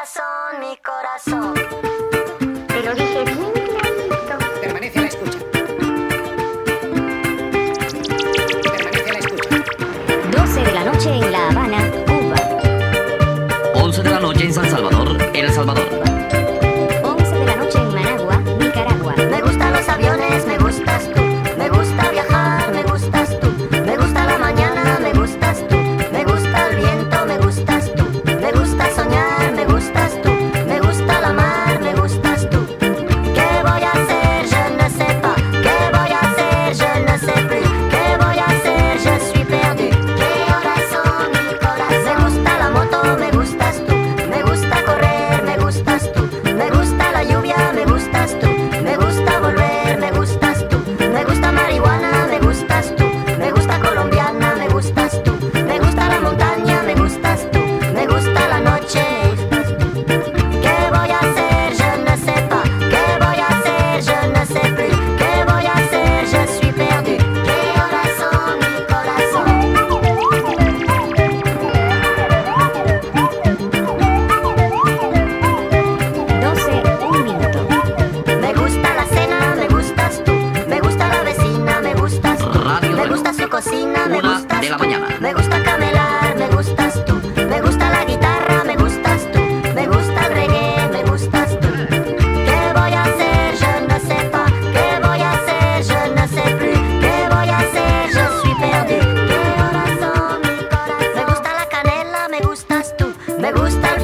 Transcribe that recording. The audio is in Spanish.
corazón, mi corazón. Te lo dije bien clarito. Permanece a la escucha. Permanece a la escucha. 12 de la noche en La Habana, Cuba. 11 de la noche en San Salvador, El Salvador. su cocina, me de la mañana. Me gusta camelar, me gustas. Me gusta la guitarra, me gustas. Me gusta el me gustas voy a hacer? Voy a hacer? Voy a hacer? Corazón? Me gusta la canela, me gustas. Me gusta